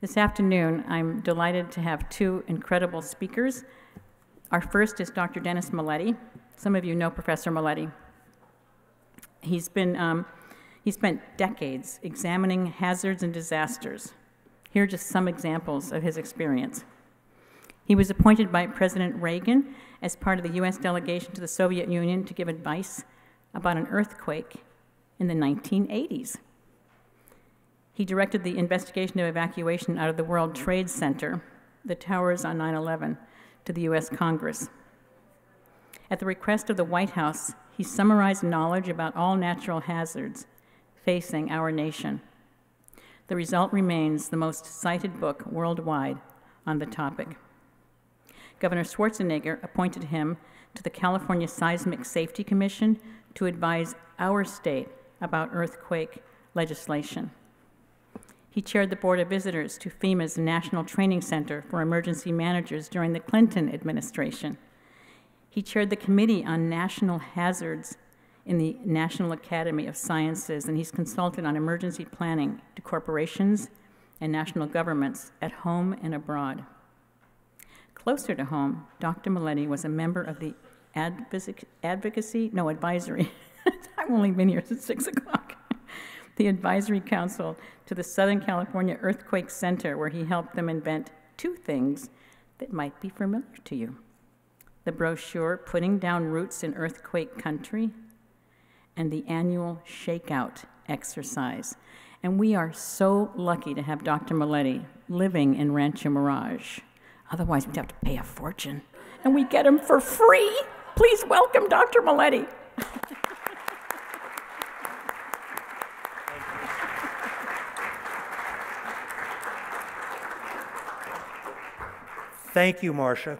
This afternoon, I'm delighted to have two incredible speakers. Our first is Dr. Dennis Mileti. Some of you know Professor Mileti. He's been, um, he spent decades examining hazards and disasters. Here are just some examples of his experience. He was appointed by President Reagan as part of the US delegation to the Soviet Union to give advice about an earthquake in the 1980s. He directed the investigation of evacuation out of the World Trade Center, the towers on 9 11, to the US Congress. At the request of the White House, he summarized knowledge about all natural hazards facing our nation. The result remains the most cited book worldwide on the topic. Governor Schwarzenegger appointed him to the California Seismic Safety Commission to advise our state about earthquake legislation. He chaired the Board of Visitors to FEMA's National Training Center for Emergency Managers during the Clinton administration. He chaired the Committee on National Hazards in the National Academy of Sciences, and he's consulted on emergency planning to corporations and national governments at home and abroad. Closer to home, Dr. Mileti was a member of the advocacy, no, advisory. I've only been here since 6 o'clock. The Advisory Council to the Southern California Earthquake Center, where he helped them invent two things that might be familiar to you the brochure Putting Down Roots in Earthquake Country and the annual Shakeout exercise. And we are so lucky to have Dr. Mileti living in Rancho Mirage. Otherwise, we'd have to pay a fortune. And we get him for free. Please welcome Dr. Mileti. Thank you, Marcia.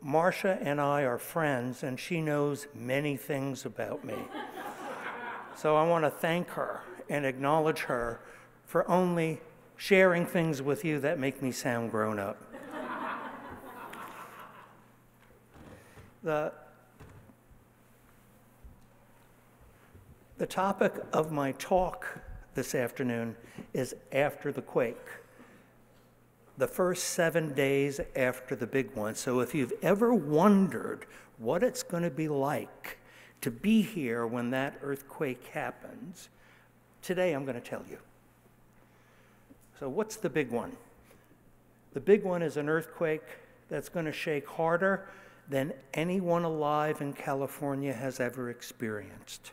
Marcia and I are friends, and she knows many things about me. so I want to thank her and acknowledge her for only sharing things with you that make me sound grown up. The, the topic of my talk this afternoon is after the quake, the first seven days after the big one. So if you've ever wondered what it's going to be like to be here when that earthquake happens, today I'm going to tell you. So, what's the big one? The big one is an earthquake that's going to shake harder than anyone alive in California has ever experienced.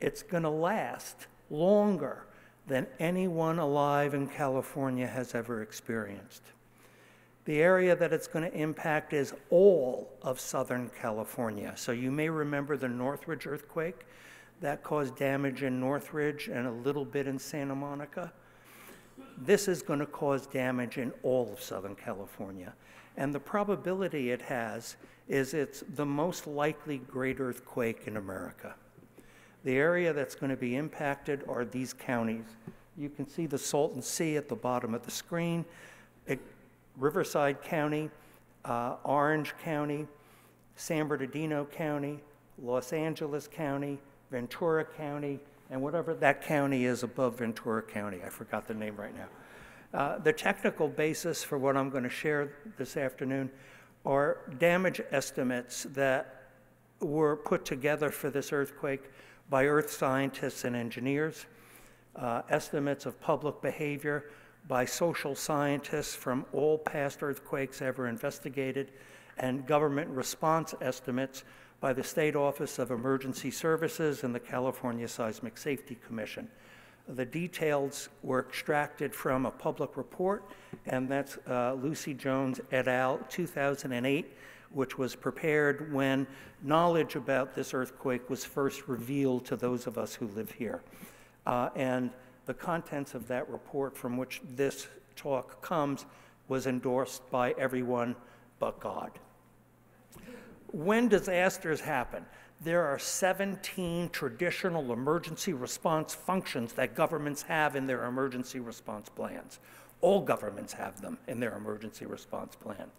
It's going to last longer than anyone alive in California has ever experienced. The area that it's going to impact is all of Southern California. So you may remember the Northridge earthquake that caused damage in Northridge and a little bit in Santa Monica. This is going to cause damage in all of Southern California. And the probability it has is it's the most likely great earthquake in America. The area that's going to be impacted are these counties. You can see the Salton Sea at the bottom of the screen. It, Riverside County, uh, Orange County, San Bernardino County, Los Angeles County, Ventura County, and whatever that county is above Ventura County. I forgot the name right now. Uh, the technical basis for what I'm going to share this afternoon are damage estimates that were put together for this earthquake by earth scientists and engineers, uh, estimates of public behavior by social scientists from all past earthquakes ever investigated, and government response estimates by the State Office of Emergency Services and the California Seismic Safety Commission. The details were extracted from a public report, and that's uh, Lucy Jones et al., 2008, which was prepared when knowledge about this earthquake was first revealed to those of us who live here. Uh, and the contents of that report from which this talk comes was endorsed by everyone but God. When disasters happen, there are 17 traditional emergency response functions that governments have in their emergency response plans. All governments have them in their emergency response plan.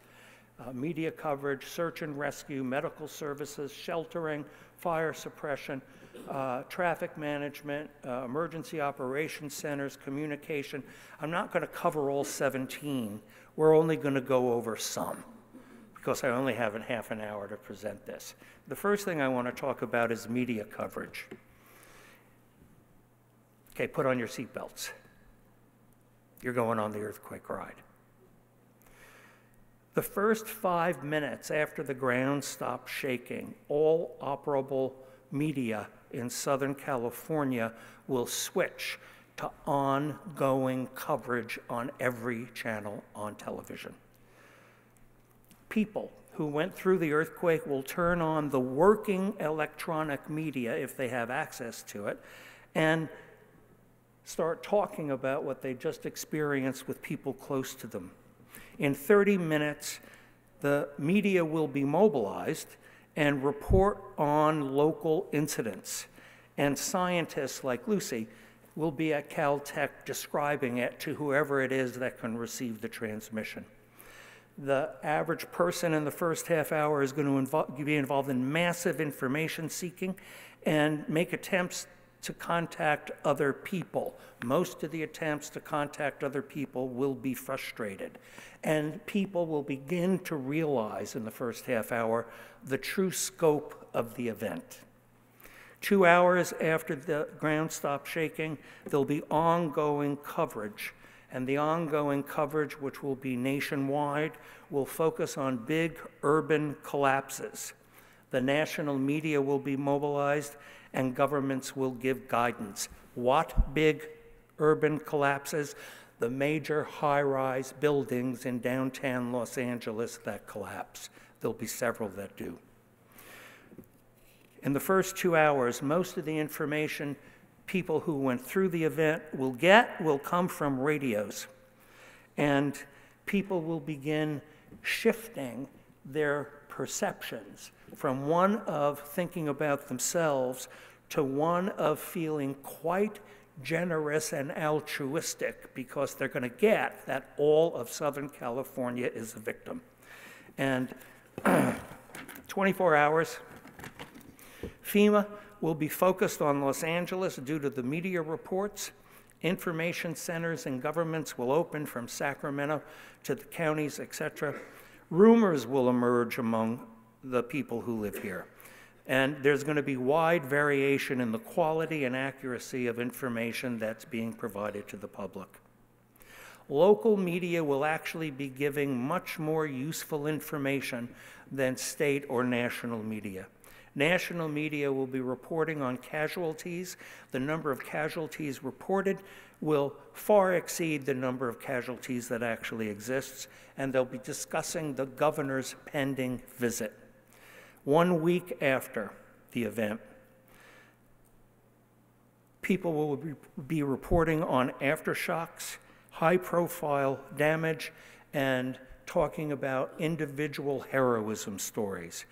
Uh, media coverage, search and rescue, medical services, sheltering, fire suppression, uh, traffic management, uh, emergency operations centers, communication. I'm not going to cover all 17. We're only going to go over some because I only have half an hour to present this. The first thing I want to talk about is media coverage. Okay, put on your seatbelts. You're going on the earthquake ride. The first five minutes after the ground stopped shaking, all operable media in Southern California will switch to ongoing coverage on every channel on television. People who went through the earthquake will turn on the working electronic media if they have access to it and start talking about what they just experienced with people close to them. In 30 minutes, the media will be mobilized and report on local incidents. And scientists like Lucy will be at Caltech describing it to whoever it is that can receive the transmission. The average person in the first half hour is going to invo be involved in massive information seeking and make attempts to contact other people. Most of the attempts to contact other people will be frustrated. And people will begin to realize in the first half hour the true scope of the event. Two hours after the ground stops shaking, there'll be ongoing coverage. And the ongoing coverage, which will be nationwide, will focus on big urban collapses. The national media will be mobilized and governments will give guidance. What big urban collapses? The major high rise buildings in downtown Los Angeles that collapse. There'll be several that do. In the first two hours, most of the information people who went through the event will get will come from radios. And people will begin shifting their perceptions from one of thinking about themselves to one of feeling quite generous and altruistic because they're going to get that all of Southern California is a victim. And 24 hours, FEMA will be focused on Los Angeles due to the media reports. Information centers and governments will open from Sacramento to the counties, etc. Rumors will emerge among the people who live here. And there's going to be wide variation in the quality and accuracy of information that's being provided to the public. Local media will actually be giving much more useful information than state or national media. National media will be reporting on casualties. The number of casualties reported will far exceed the number of casualties that actually exists, and they'll be discussing the governor's pending visit. One week after the event, people will be reporting on aftershocks, high profile damage, and talking about individual heroism stories.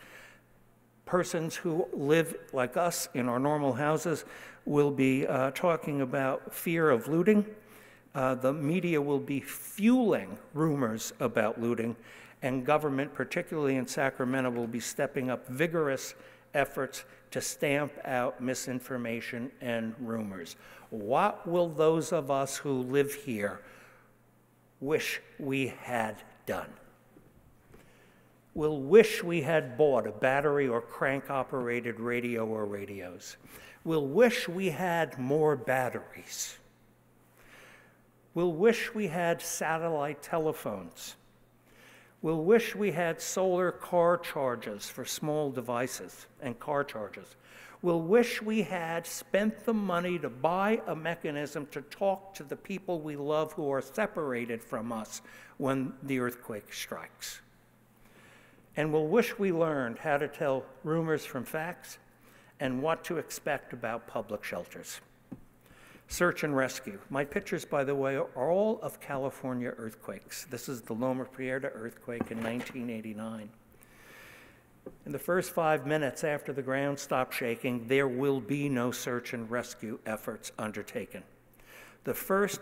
Persons who live like us in our normal houses will be uh, talking about fear of looting. Uh, the media will be fueling rumors about looting and government, particularly in Sacramento, will be stepping up vigorous efforts to stamp out misinformation and rumors. What will those of us who live here wish we had done? We'll wish we had bought a battery or crank operated radio or radios. We'll wish we had more batteries. We'll wish we had satellite telephones. We'll wish we had solar car chargers for small devices and car chargers. We'll wish we had spent the money to buy a mechanism to talk to the people we love who are separated from us when the earthquake strikes. And we'll wish we learned how to tell rumors from facts and what to expect about public shelters. Search and rescue. My pictures, by the way, are all of California earthquakes. This is the Loma Prieta earthquake in 1989. In the first five minutes after the ground stopped shaking, there will be no search and rescue efforts undertaken. The first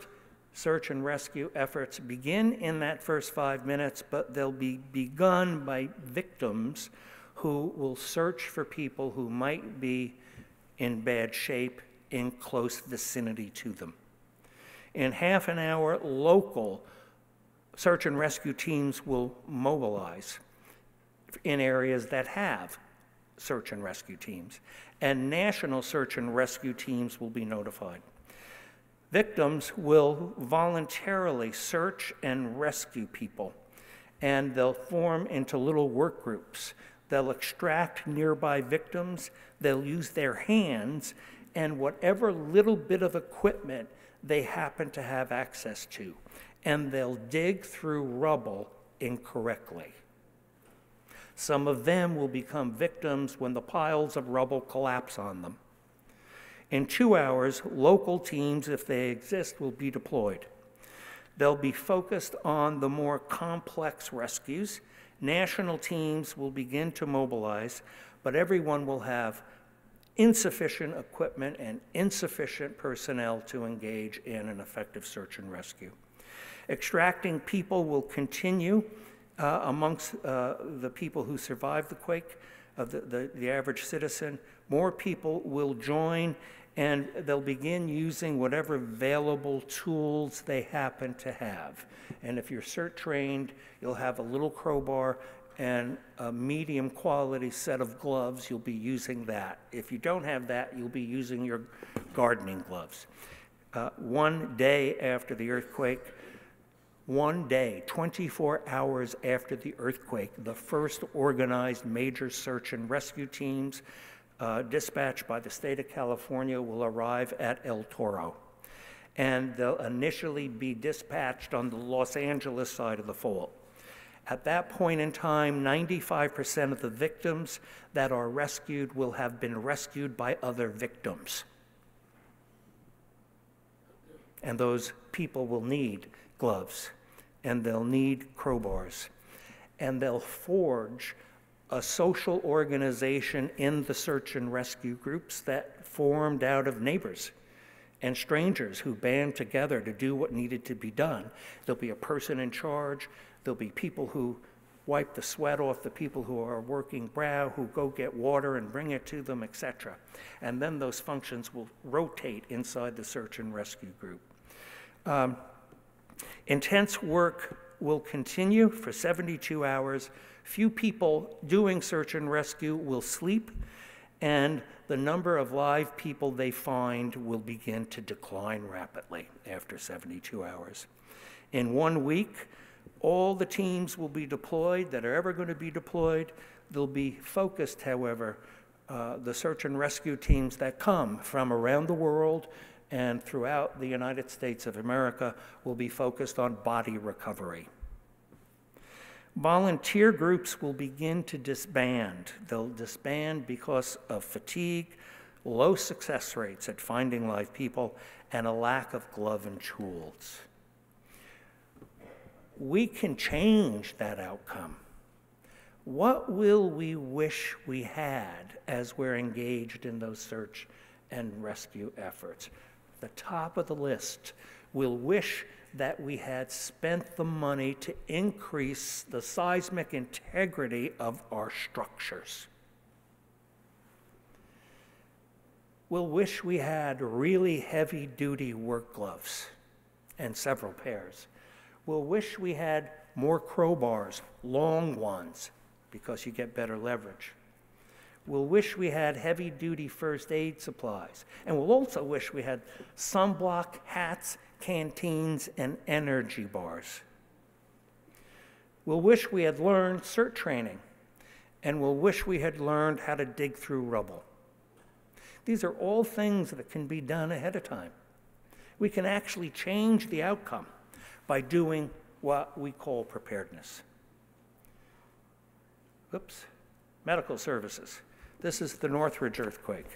search and rescue efforts begin in that first five minutes, but they'll be begun by victims who will search for people who might be in bad shape in close vicinity to them. In half an hour, local search and rescue teams will mobilize in areas that have search and rescue teams, and national search and rescue teams will be notified. Victims will voluntarily search and rescue people, and they'll form into little work groups. They'll extract nearby victims, they'll use their hands, and whatever little bit of equipment they happen to have access to, and they'll dig through rubble incorrectly. Some of them will become victims when the piles of rubble collapse on them. In two hours, local teams, if they exist, will be deployed. They'll be focused on the more complex rescues. National teams will begin to mobilize, but everyone will have insufficient equipment and insufficient personnel to engage in an effective search and rescue. Extracting people will continue uh, amongst uh, the people who survived the quake, of the, the, the average citizen. More people will join and they'll begin using whatever available tools they happen to have. And if you're CERT trained, you'll have a little crowbar and a medium quality set of gloves, you'll be using that. If you don't have that, you'll be using your gardening gloves. Uh, one day after the earthquake, one day, 24 hours after the earthquake, the first organized major search and rescue teams uh, dispatched by the state of California will arrive at El Toro. And they'll initially be dispatched on the Los Angeles side of the fault. At that point in time, 95% of the victims that are rescued will have been rescued by other victims. And those people will need gloves, and they'll need crowbars, and they'll forge a social organization in the search and rescue groups that formed out of neighbors and strangers who band together to do what needed to be done. There'll be a person in charge, there'll be people who wipe the sweat off the people who are working brow, who go get water and bring it to them, etc. And then those functions will rotate inside the search and rescue group. Um, intense work will continue for 72 hours Few people doing search and rescue will sleep, and the number of live people they find will begin to decline rapidly after 72 hours. In one week, all the teams will be deployed that are ever going to be deployed. They'll be focused, however, uh, the search and rescue teams that come from around the world and throughout the United States of America will be focused on body recovery. Volunteer groups will begin to disband. They'll disband because of fatigue, low success rates at finding live people, and a lack of glove and tools. We can change that outcome. What will we wish we had as we're engaged in those search and rescue efforts? The top of the list, we'll wish that we had spent the money to increase the seismic integrity of our structures. We'll wish we had really heavy duty work gloves and several pairs. We'll wish we had more crowbars, long ones, because you get better leverage. We'll wish we had heavy duty first aid supplies. And we'll also wish we had sunblock, hats, canteens, and energy bars. We'll wish we had learned CERT training, and we'll wish we had learned how to dig through rubble. These are all things that can be done ahead of time. We can actually change the outcome by doing what we call preparedness. Oops, medical services. This is the Northridge earthquake.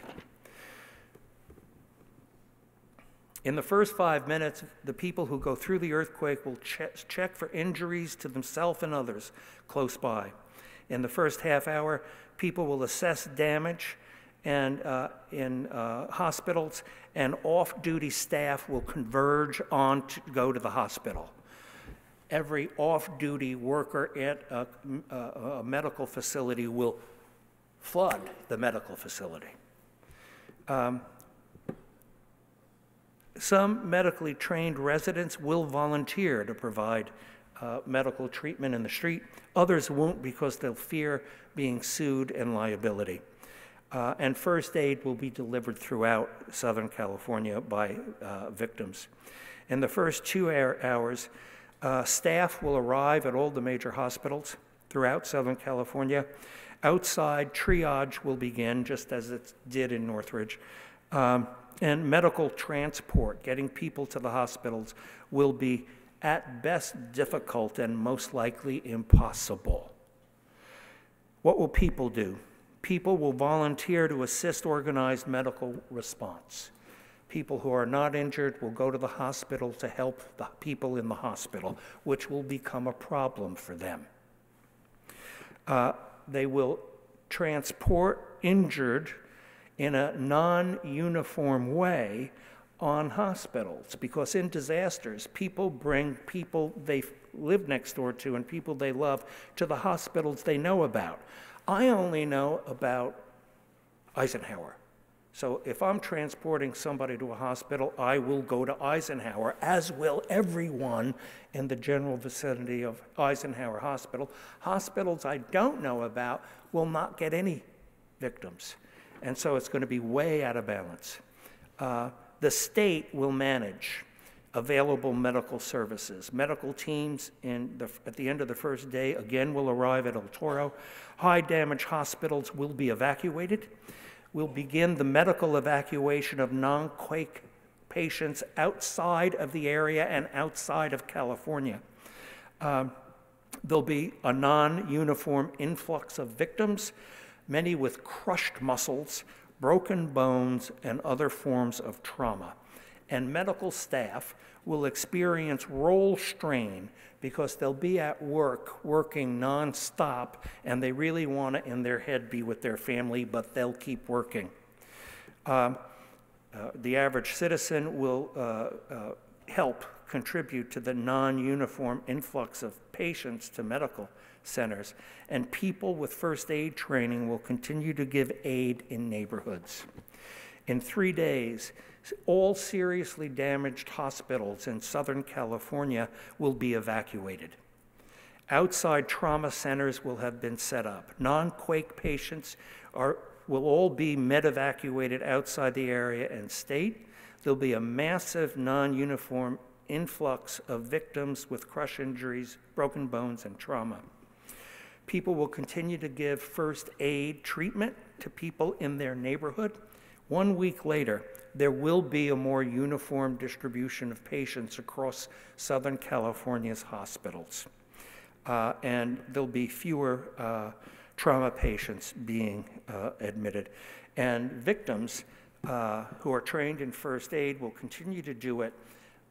In the first five minutes, the people who go through the earthquake will che- check for injuries to themselves and others close by. In the first half hour, people will assess damage and uh, in uh, hospitals and off-duty staff will converge on to go to the hospital. Every off-duty worker at a, a- a medical facility will flood the medical facility. Um, Some medically trained residents will volunteer to provide uh, medical treatment in the street. Others won't because they'll fear being sued and liability. Uh, And first aid will be delivered throughout Southern California by uh, victims. In the first two hours, uh, staff will arrive at all the major hospitals throughout Southern California. Outside triage will begin, just as it did in Northridge. Um, And medical transport, getting people to the hospitals, will be at best difficult and most likely impossible. What will people do? People will volunteer to assist organized medical response. People who are not injured will go to the hospital to help the people in the hospital, which will become a problem for them. Uh, They will transport injured in a non-uniform way on hospitals, because in disasters, people bring people they live next door to and people they love to the hospitals they know about. I only know about Eisenhower. So if I'm transporting somebody to a hospital, I will go to Eisenhower, as will everyone in the general vicinity of Eisenhower Hospital. Hospitals I don't know about will not get any victims. And so it's going to be way out of balance. Uh, the state will manage available medical services. Medical teams the, at the end of the first day again will arrive at El Toro. High damage hospitals will be evacuated. We'll begin the medical evacuation of non quake patients outside of the area and outside of California. Um, There'll be a non-uniform influx of victims, many with crushed muscles, broken bones, and other forms of trauma. And medical staff will experience role strain because they'll be at work, working nonstop, and they really want to, in their head, be with their family, but they'll keep working. Um, uh, The average citizen will uh, uh, help contribute to the non-uniform influx of patients to medical centers, and people with first aid training will continue to give aid in neighborhoods. In three days, all seriously damaged hospitals in Southern California will be evacuated. Outside trauma centers will have been set up. Non-quake patients are, will all be med-evacuated outside the area and state. There'll be a massive non-uniform influx of victims with crush injuries, broken bones, and trauma. People will continue to give first aid treatment to people in their neighborhood. One week later, there will be a more uniform distribution of patients across Southern California's hospitals. Uh, and there'll be fewer uh, trauma patients being uh, admitted. And victims uh, who are trained in first aid will continue to do it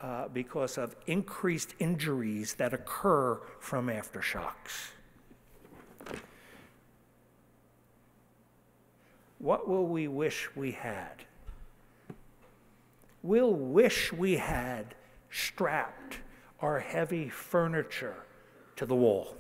uh, because of increased injuries that occur from aftershocks. What will we wish we had? We'll wish we had strapped our heavy furniture to the wall,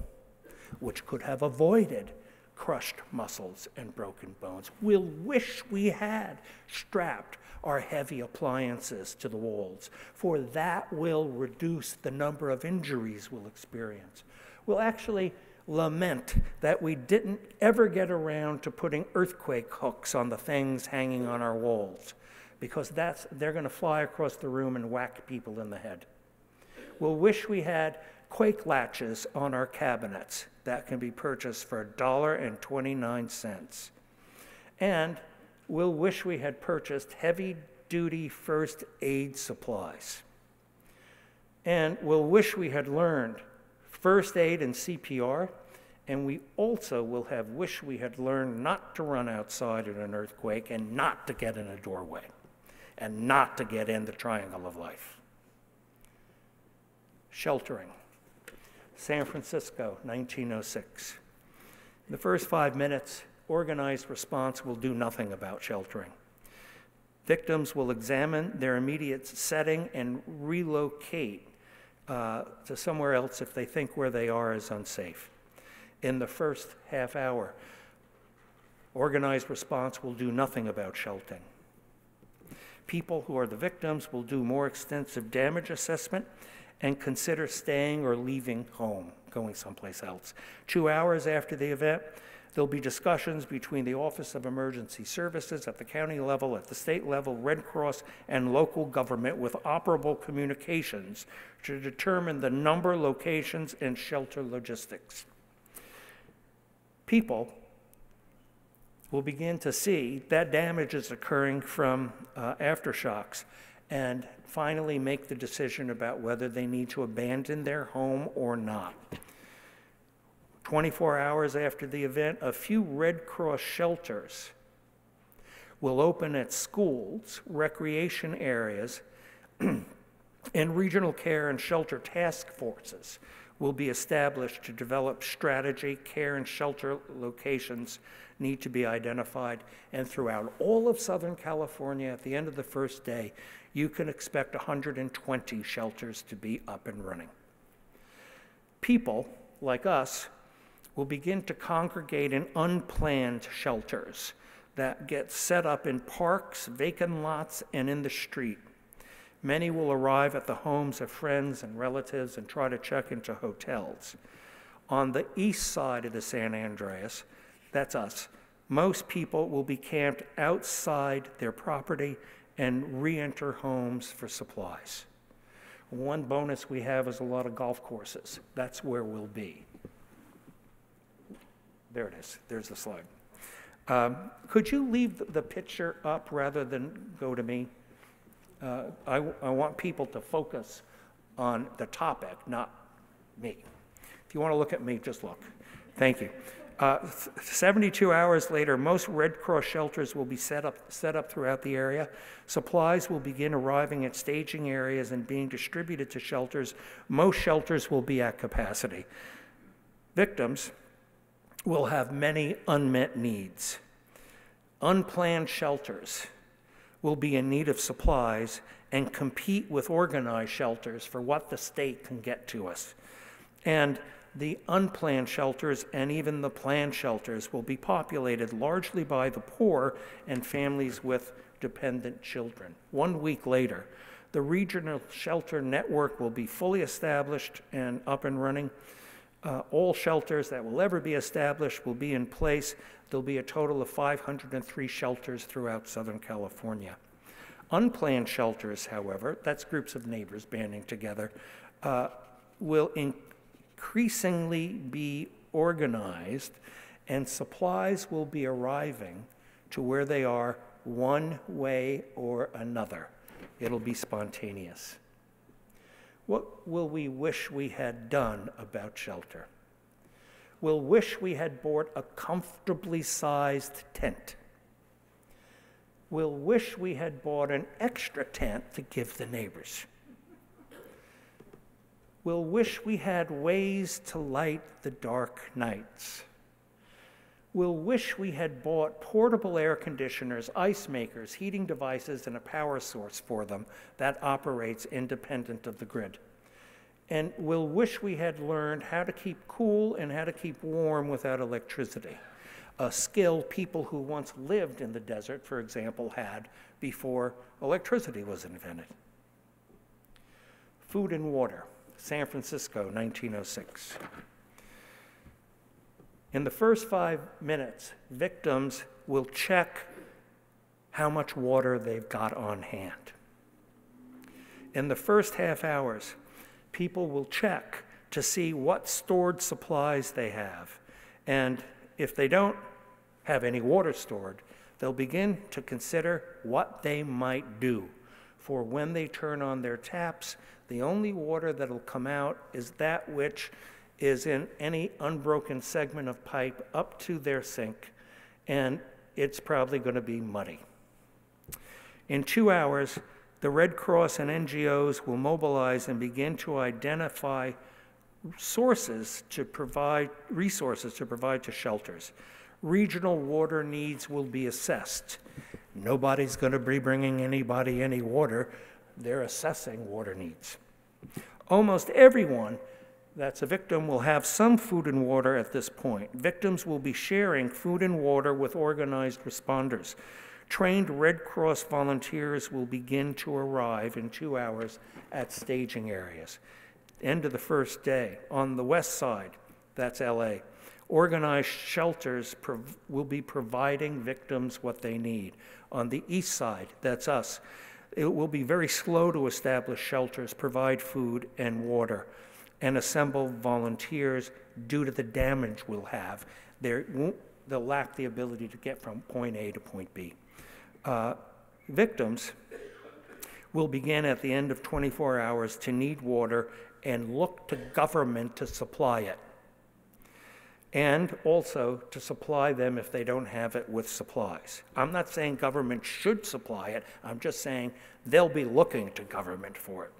which could have avoided crushed muscles and broken bones. We'll wish we had strapped our heavy appliances to the walls, for that will reduce the number of injuries we'll experience. We'll actually lament that we didn't ever get around to putting earthquake hooks on the things hanging on our walls, because that's, they're going to fly across the room and whack people in the head. We'll wish we had quake latches on our cabinets that can be purchased for $1.29. And we'll wish we had purchased heavy duty first aid supplies. And we'll wish we had learned first aid and CPR. And we also will have wish we had learned not to run outside in an earthquake and not to get in a doorway and not to get in the triangle of life. Sheltering. San Francisco, 1906. In the first five minutes, organized response will do nothing about sheltering. Victims will examine their immediate setting and relocate uh, to somewhere else if they think where they are is unsafe. In the first half hour, organized response will do nothing about sheltering. People who are the victims will do more extensive damage assessment and consider staying or leaving home, going someplace else. Two hours after the event, there'll be discussions between the Office of Emergency Services at the county level, at the state level, Red Cross, and local government with operable communications to determine the number, locations, and shelter logistics. People will begin to see that damage is occurring from uh, aftershocks and finally make the decision about whether they need to abandon their home or not. 24 hours after the event, a few Red Cross shelters will open at schools, recreation areas, and regional care and shelter task forces will be established to develop strategy, care and shelter locations need to be identified. And throughout all of Southern California, at the end of the first day, you can expect 120 shelters to be up and running. People like us will begin to congregate in unplanned shelters that get set up in parks, vacant lots, and in the street. Many will arrive at the homes of friends and relatives and try to check into hotels. On the east side of the San Andreas, that's us, most people will be camped outside their property and re enter homes for supplies. One bonus we have is a lot of golf courses. That's where we'll be. There it is. There's the slide. Um, could you leave the picture up rather than go to me? Uh, I, I want people to focus on the topic, not me. If you want to look at me, just look. Thank you. Uh, 72 hours later, most Red Cross shelters will be set up, set up throughout the area. Supplies will begin arriving at staging areas and being distributed to shelters. Most shelters will be at capacity. Victims will have many unmet needs. Unplanned shelters will be in need of supplies and compete with organized shelters for what the state can get to us. And the unplanned shelters and even the planned shelters will be populated largely by the poor and families with dependent children. One week later, the regional shelter network will be fully established and up and running. Uh, all shelters that will ever be established will be in place. There'll be a total of 503 shelters throughout Southern California. Unplanned shelters, however, that's groups of neighbors banding together, uh, will increasingly be organized, and supplies will be arriving to where they are one way or another. It'll be spontaneous. What will we wish we had done about shelter? We'll wish we had bought a comfortably sized tent. We'll wish we had bought an extra tent to give the neighbors We'll wish we had ways to light the dark nights. We'll wish we had bought portable air conditioners, ice makers, heating devices, and a power source for them that operates independent of the grid. And we'll wish we had learned how to keep cool and how to keep warm without electricity, a skill people who once lived in the desert, for example, had before electricity was invented. Food and water. San Francisco, 1906. In the first five minutes, victims will check how much water they've got on hand. In the first half hours, people will check to see what stored supplies they have. And if they don't have any water stored, they'll begin to consider what they might do for when they turn on their taps, the only water that'll come out is that which is in any unbroken segment of pipe up to their sink, and it's probably going to be muddy. In two hours, the Red Cross and NGOs will mobilize and begin to identify sources to provide resources to provide to shelters. Regional water needs will be assessed. Nobody's going to be bringing anybody any water. They're assessing water needs. Almost everyone that's a victim will have some food and water at this point. Victims will be sharing food and water with organized responders. Trained Red Cross volunteers will begin to arrive in two hours at staging areas. End of the first day. On the west side, that's LA, organized shelters will be providing victims what they need. On the east side, that's us, it will be very slow to establish shelters, provide food and water and assemble volunteers due to the damage we'll have. They'll lack the ability to get from point A to point B. Uh, victims will begin at the end of 24 hours to need water and look to government to supply it. And also to supply them if they don't have it with supplies. I'm not saying government should supply it, I'm just saying they'll be looking to government for it.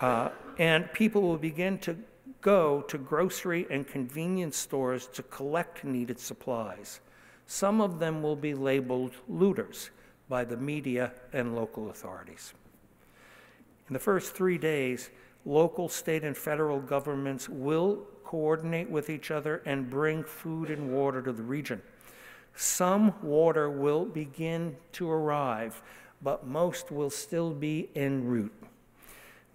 Uh, and people will begin to go to grocery and convenience stores to collect needed supplies. Some of them will be labeled looters by the media and local authorities. In the first three days, local, state, and federal governments will coordinate with each other and bring food and water to the region. Some water will begin to arrive, but most will still be en route.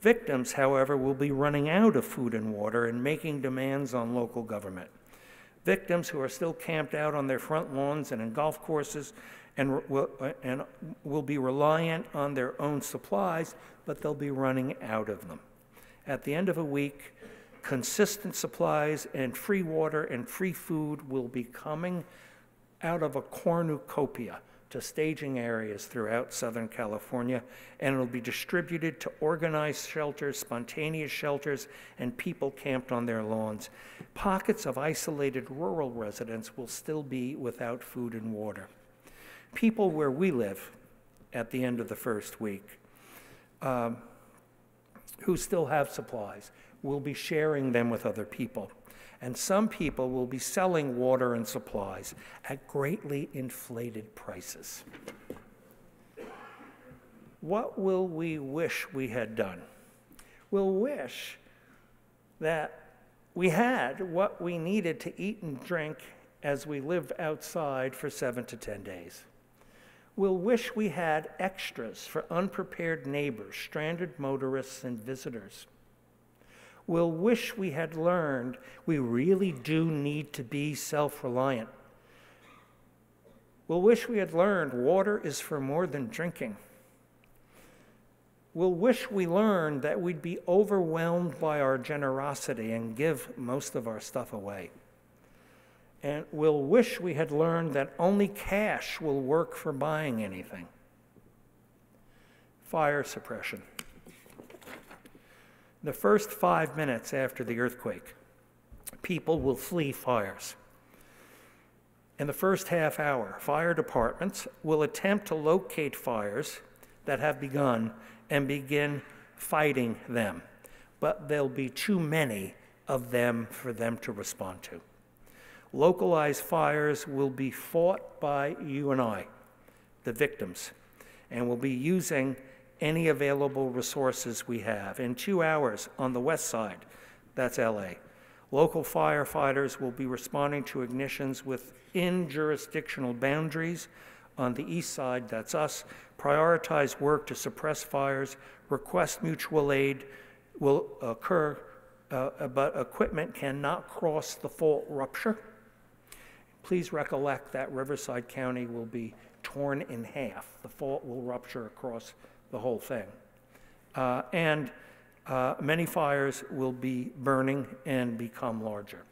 Victims, however, will be running out of food and water and making demands on local government. Victims who are still camped out on their front lawns and in golf courses and will, and will be reliant on their own supplies, but they'll be running out of them. At the end of a week, consistent supplies and free water and free food will be coming out of a cornucopia to staging areas throughout Southern California, and it'll be distributed to organized shelters, spontaneous shelters, and people camped on their lawns. Pockets of isolated rural residents will still be without food and water. People where we live at the end of the first week um, who still have supplies will be sharing them with other people and some people will be selling water and supplies at greatly inflated prices. What will we wish we had done? We'll wish that we had what we needed to eat and drink as we lived outside for seven to 10 days. We'll wish we had extras for unprepared neighbors, stranded motorists, and visitors will wish we had learned we really do need to be self reliant. We'll wish we had learned water is for more than drinking. We'll wish we learned that we'd be overwhelmed by our generosity and give most of our stuff away. And we'll wish we had learned that only cash will work for buying anything. Fire suppression the first five minutes after the earthquake, people will flee fires. In the first half hour, fire departments will attempt to locate fires that have begun and begin fighting them, but there'll be too many of them for them to respond to. Localized fires will be fought by you and I, the victims, and we'll be using any available resources we have. In two hours on the west side, that's LA, local firefighters will be responding to ignitions within jurisdictional boundaries. On the east side, that's us, prioritize work to suppress fires, request mutual aid will occur, uh, but equipment cannot cross the fault rupture. Please recollect that Riverside County will be torn in half. The fault will rupture across the whole thing. Uh, and uh, many fires will be burning and become larger.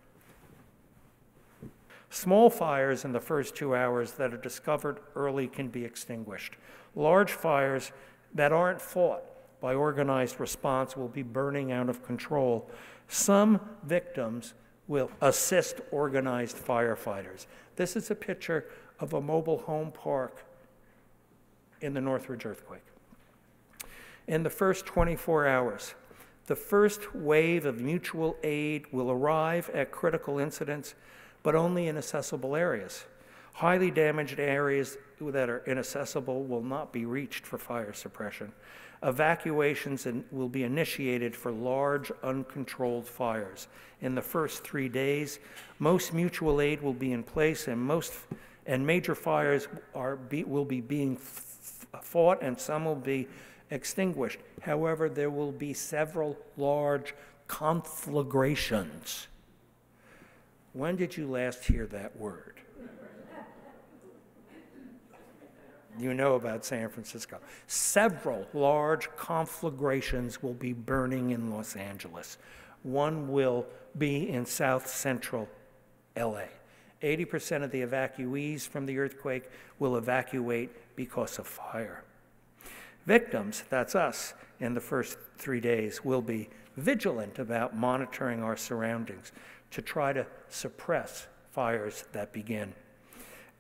Small fires in the first two hours that are discovered early can be extinguished. Large fires that aren't fought by organized response will be burning out of control. Some victims will assist organized firefighters. This is a picture of a mobile home park in the Northridge earthquake in the first 24 hours. The first wave of mutual aid will arrive at critical incidents, but only in accessible areas. Highly damaged areas that are inaccessible will not be reached for fire suppression. Evacuations will be initiated for large, uncontrolled fires. In the first three days, most mutual aid will be in place, and most and major fires are be, will be being fought, and some will be extinguished. However, there will be several large conflagrations. When did you last hear that word? you know about San Francisco. Several large conflagrations will be burning in Los Angeles. One will be in south central LA. 80% of the evacuees from the earthquake will evacuate because of fire. Victims, that's us, in the first three days, will be vigilant about monitoring our surroundings to try to suppress fires that begin.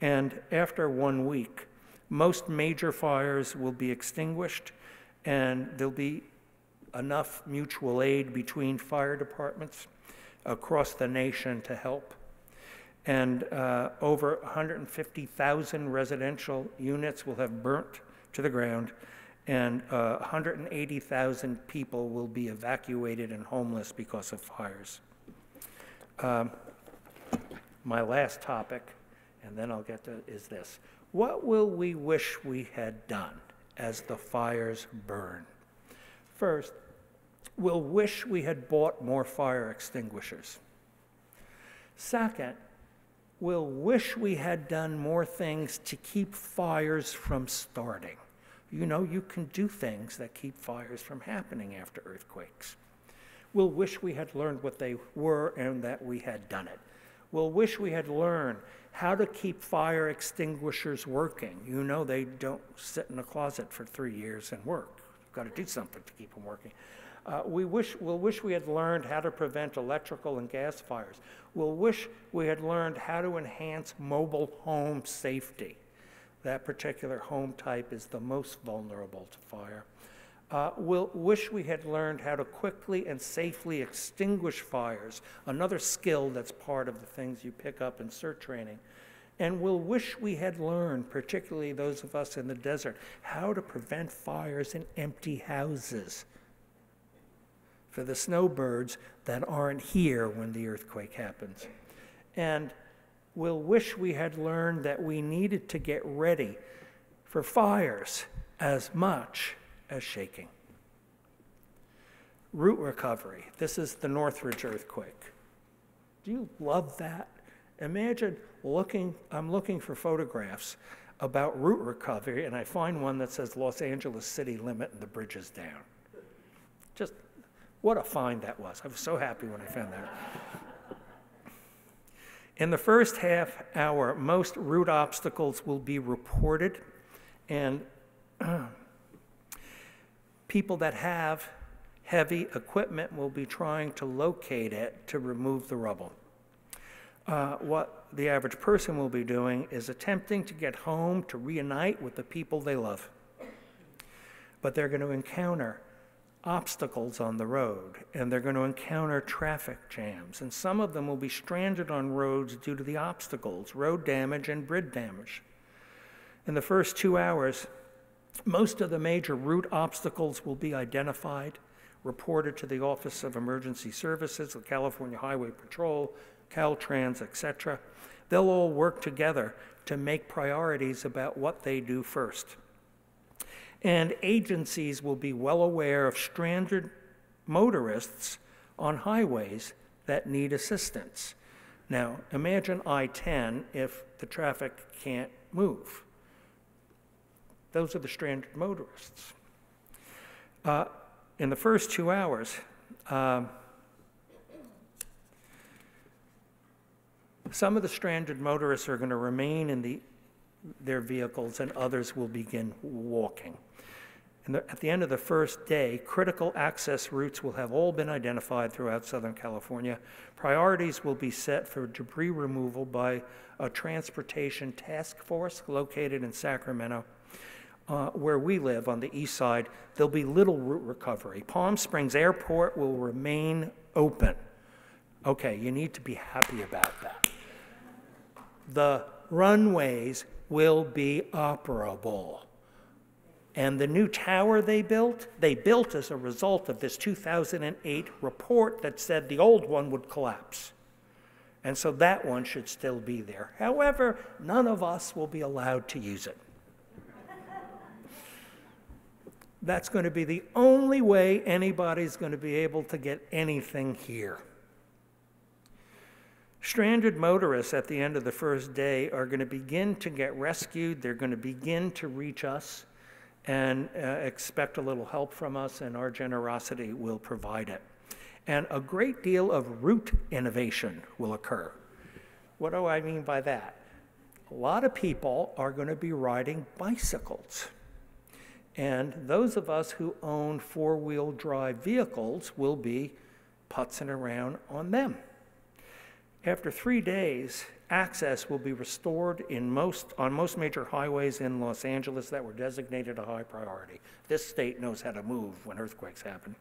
And after one week, most major fires will be extinguished, and there'll be enough mutual aid between fire departments across the nation to help. And uh, over 150,000 residential units will have burnt to the ground, and uh, 180,000 people will be evacuated and homeless because of fires. Um, my last topic, and then I'll get to, is this. What will we wish we had done as the fires burn? First, we'll wish we had bought more fire extinguishers. Second, we'll wish we had done more things to keep fires from starting. You know, you can do things that keep fires from happening after earthquakes. We'll wish we had learned what they were and that we had done it. We'll wish we had learned how to keep fire extinguishers working. You know, they don't sit in a closet for three years and work. You've got to do something to keep them working. Uh, we wish, we'll wish we had learned how to prevent electrical and gas fires. We'll wish we had learned how to enhance mobile home safety. That particular home type is the most vulnerable to fire. Uh, we'll wish we had learned how to quickly and safely extinguish fires, another skill that's part of the things you pick up in CERT training. And we'll wish we had learned, particularly those of us in the desert, how to prevent fires in empty houses for the snowbirds that aren't here when the earthquake happens. And we'll wish we had learned that we needed to get ready for fires as much as shaking. Route recovery. This is the Northridge earthquake. Do you love that? Imagine looking, I'm looking for photographs about route recovery, and I find one that says Los Angeles city limit and the bridge is down. Just what a find that was. I was so happy when I found that. In the first half hour, most route obstacles will be reported, and people that have heavy equipment will be trying to locate it to remove the rubble. Uh, what the average person will be doing is attempting to get home to reunite with the people they love. But they're going to encounter obstacles on the road, and they're going to encounter traffic jams, and some of them will be stranded on roads due to the obstacles, road damage, and bridge damage. In the first two hours, most of the major route obstacles will be identified, reported to the Office of Emergency Services, the California Highway Patrol, Caltrans, etc. They'll all work together to make priorities about what they do first. And agencies will be well aware of stranded motorists on highways that need assistance. Now, imagine I 10 if the traffic can't move. Those are the stranded motorists. Uh, in the first two hours, um, some of the stranded motorists are going to remain in the, their vehicles and others will begin walking. And the, at the end of the first day, critical access routes will have all been identified throughout Southern California. Priorities will be set for debris removal by a transportation task force located in Sacramento uh, where we live on the east side, there'll be little route recovery. Palm Springs Airport will remain open. Okay, you need to be happy about that. The runways will be operable. And the new tower they built, they built as a result of this 2008 report that said the old one would collapse. And so that one should still be there. However, none of us will be allowed to use it. That's going to be the only way anybody's going to be able to get anything here. Stranded motorists at the end of the first day are going to begin to get rescued. They're going to begin to reach us and uh, expect a little help from us, and our generosity will provide it. And a great deal of route innovation will occur. What do I mean by that? A lot of people are going to be riding bicycles. And those of us who own four wheel drive vehicles will be putzing around on them. After three days, access will be restored in most, on most major highways in Los Angeles that were designated a high priority. This state knows how to move when earthquakes happen.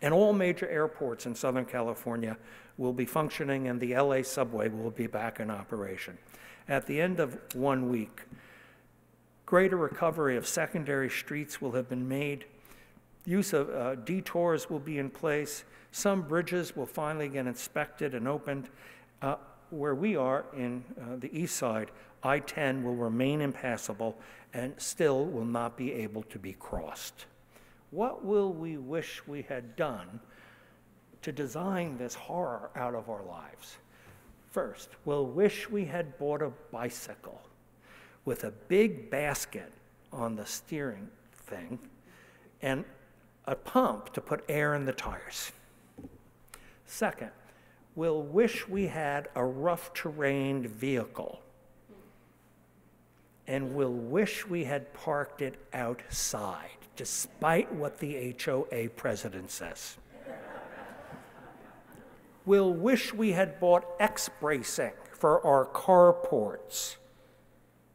And all major airports in Southern California will be functioning, and the LA subway will be back in operation. At the end of one week, greater recovery of secondary streets will have been made. Use of uh, detours will be in place. Some bridges will finally get inspected and opened. Uh, where we are in uh, the east side, I 10 will remain impassable and still will not be able to be crossed. What will we wish we had done to design this horror out of our lives? First, we'll wish we had bought a bicycle with a big basket on the steering thing and a pump to put air in the tires. Second, we'll wish we had a rough terrain vehicle and we'll wish we had parked it outside, despite what the HOA president says. we'll wish we had bought X bracing for our carports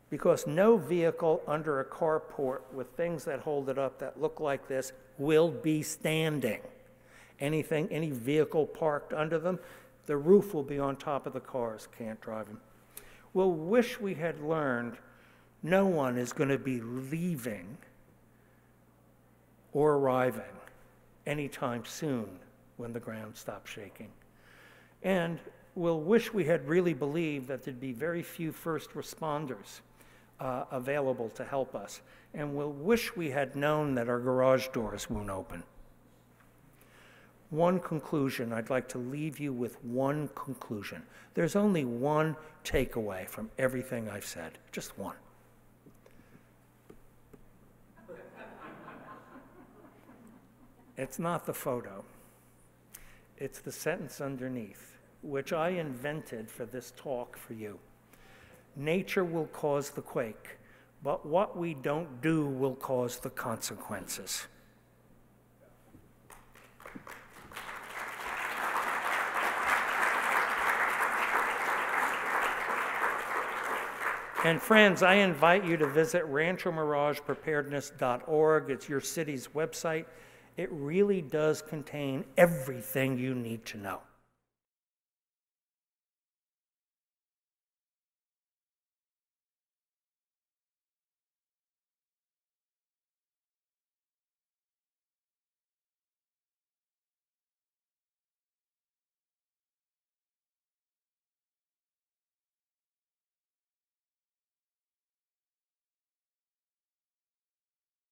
because no vehicle under a carport with things that hold it up that look like this will be standing. Anything, any vehicle parked under them, the roof will be on top of the cars, can't drive them. We'll wish we had learned no one is going to be leaving or arriving anytime soon when the ground stops shaking. And we'll wish we had really believed that there'd be very few first responders uh, available to help us. And we'll wish we had known that our garage doors won't open. One conclusion, I'd like to leave you with one conclusion. There's only one takeaway from everything I've said, just one. It's not the photo, it's the sentence underneath, which I invented for this talk for you. Nature will cause the quake, but what we don't do will cause the consequences. And friends, I invite you to visit ranchomiragepreparedness.org. It's your city's website. It really does contain everything you need to know.